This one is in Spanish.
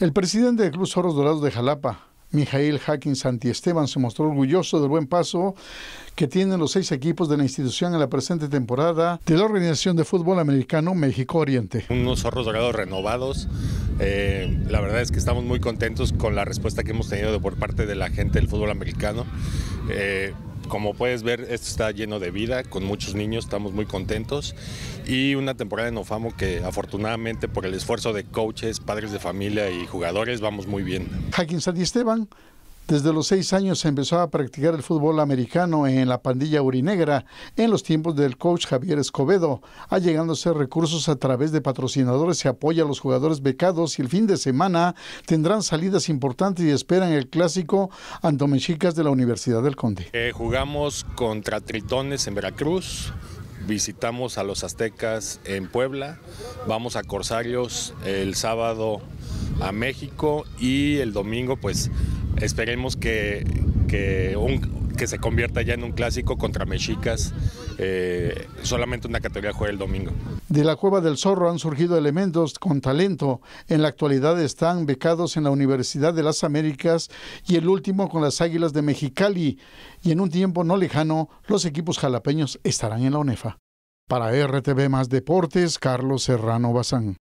El presidente del Club Zorros Dorados de Jalapa, Mijail Hacking Santiesteban se mostró orgulloso del buen paso que tienen los seis equipos de la institución en la presente temporada de la Organización de Fútbol Americano México Oriente. Unos zorros dorados renovados. Eh, la verdad es que estamos muy contentos con la respuesta que hemos tenido por parte de la gente del fútbol americano. Eh, como puedes ver, esto está lleno de vida, con muchos niños, estamos muy contentos. Y una temporada en Ofamo que afortunadamente por el esfuerzo de coaches, padres de familia y jugadores vamos muy bien. Hacking Santi Esteban desde los seis años empezó a practicar el fútbol americano en la pandilla urinegra en los tiempos del coach Javier Escobedo, allegándose recursos a través de patrocinadores y apoya a los jugadores becados y el fin de semana tendrán salidas importantes y esperan el clásico Antomechicas de la Universidad del Conde. Eh, jugamos contra Tritones en Veracruz, visitamos a los aztecas en Puebla, vamos a Corsarios el sábado a México y el domingo pues esperemos que, que, se convierta ya en un clásico contra Mexicas, eh, solamente una categoría juega el domingo. De la Cueva del Zorro han surgido elementos con talento. En la actualidad están becados en la Universidad de las Américas y el último con las Águilas de Mexicali. Y en un tiempo no lejano, los equipos jalapeños estarán en la UNEFA. Para RTV Deportes, Carlos Serrano Bazán.